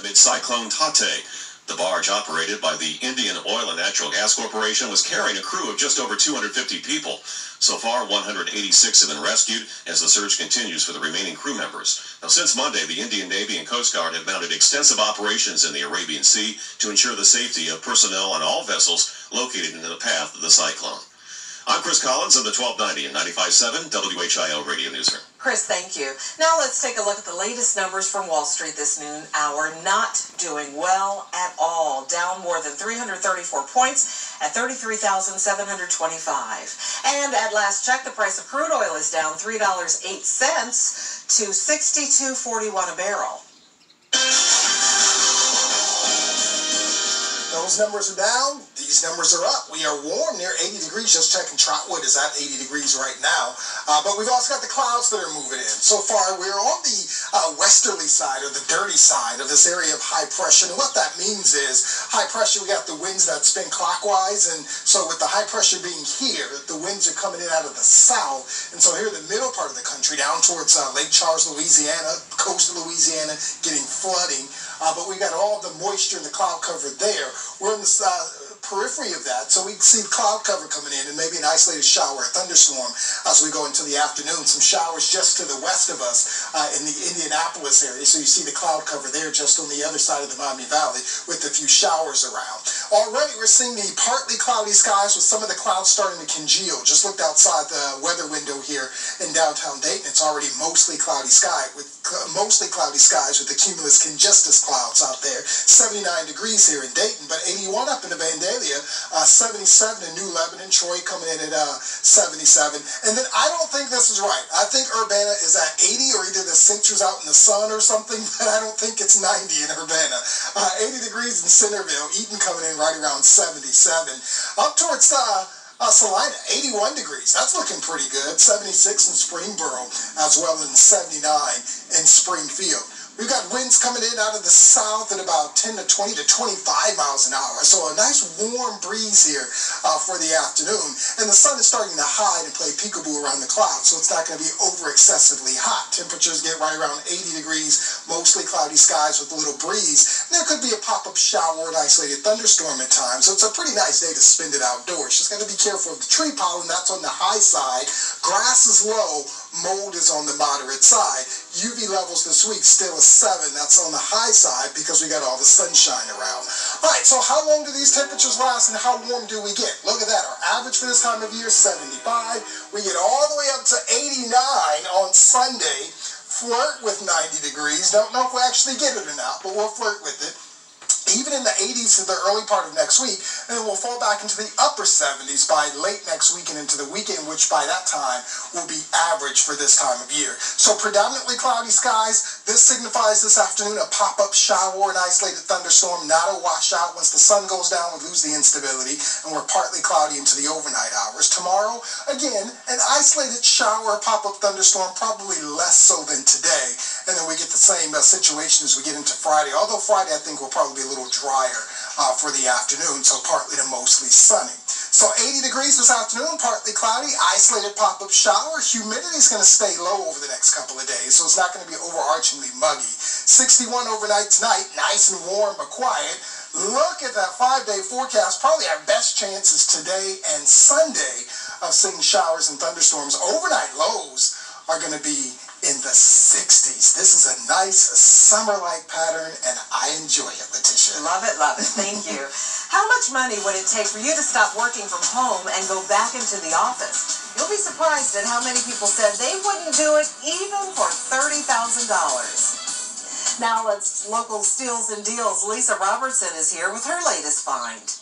amid Cyclone Tauktae. The barge operated by the Indian Oil and Natural Gas Corporation was carrying a crew of just over 250 people. So far, 186 have been rescued as the search continues for the remaining crew members. Now, since Monday, the Indian Navy and Coast Guard have mounted extensive operations in the Arabian Sea to ensure the safety of personnel on all vessels located in the path of the cyclone. I'm Chris Collins of the 1290 and 95.7 WHIO Radio Newsroom. Chris, thank you. Now let's take a look at the latest numbers from Wall Street this noon hour. Not doing well at all. Down more than 334 points at 33,725. And at last check, the price of crude oil is down $3.08 to 62.41 a barrel. Those numbers are down. These numbers are up. We are warm near 80 degrees. Just checking Trotwood is at 80 degrees right now. Uh, but we've also got the clouds that are moving in. So far, we're on the uh, westerly side or the dirty side of this area of high pressure. And what that means is high pressure, we got the winds that spin clockwise. And so with the high pressure being here, the winds are coming in out of the south. And so here in the middle part of the country, down towards uh, Lake Charles, Louisiana, coast of Louisiana, getting flooding. Uh, but we got all the moisture and the cloud cover there. We're in the periphery of that. So we see cloud cover coming in and maybe an isolated shower, a thunderstorm as we go into the afternoon. Some showers just to the west of us uh, in the Indianapolis area. So you see the cloud cover there just on the other side of the Miami Valley with a few showers around. Already we're seeing the partly cloudy skies with some of the clouds starting to congeal. Just looked outside the weather window here in downtown Dayton. It's already mostly cloudy sky with mostly cloudy skies with the cumulus congestus clouds out there. 79 degrees here in Dayton, but 81 up in the Vandalia, uh, 77 in New Lebanon, Troy coming in at uh, 77. And then I don't think this is right. I think Urbana is at 80 or either the cincture's out in the sun or something, but I don't think it's 90 in Urbana. Uh, 80 degrees in Centerville, Eaton coming in right around 77. Up towards uh, uh, Celina, 81 degrees. That's looking pretty good. 76 in Springboro, as well as 79 in Springfield. We've got winds coming in out of the south at about 10 to 20 to 25 miles an hour. So a nice warm breeze here uh, for the afternoon. And the sun is starting to hide and play peekaboo around the clouds, so it's not going to be over excessively hot. Temperatures get right around 80 degrees, mostly cloudy skies with a little breeze. And there could be a pop-up shower or an isolated thunderstorm at times. So it's a pretty nice day to spend it outdoors. Just got to be careful of the tree pollen. That's on the high side. Grass is low. Mold is on the moderate side. UV levels this week still a 7. That's on the high side because we got all the sunshine around. All right, so how long do these temperatures last and how warm do we get? Look at that. Our average for this time of year, 75. We get all the way up to 89 on Sunday. Flirt with 90 degrees. Don't know if we actually get it or not, but we'll flirt with it even in the 80s to the early part of next week, and then we'll fall back into the upper 70s by late next week and into the weekend, which by that time will be average for this time of year. So predominantly cloudy skies. This signifies this afternoon a pop-up shower or an isolated thunderstorm, not a washout. Once the sun goes down, we lose the instability, and we're partly cloudy into the overnight hours. Tomorrow, again, an isolated shower, pop-up thunderstorm, probably less so than today, and then we get the same uh, situation as we get into Friday. Although Friday, I think, will probably be a little drier uh, for the afternoon, so partly to mostly sunny. So 80 degrees this afternoon, partly cloudy, isolated pop-up shower. Humidity is going to stay low over the next couple of days, so it's not going to be overarchingly muggy. 61 overnight tonight, nice and warm but quiet. Look at that five-day forecast. Probably our best chances today and Sunday of seeing showers and thunderstorms. Overnight lows are going to be the 60s. This is a nice summer-like pattern, and I enjoy it, Letitia. Love it, love it. Thank you. How much money would it take for you to stop working from home and go back into the office? You'll be surprised at how many people said they wouldn't do it even for $30,000. Now let's local steals and deals. Lisa Robertson is here with her latest find.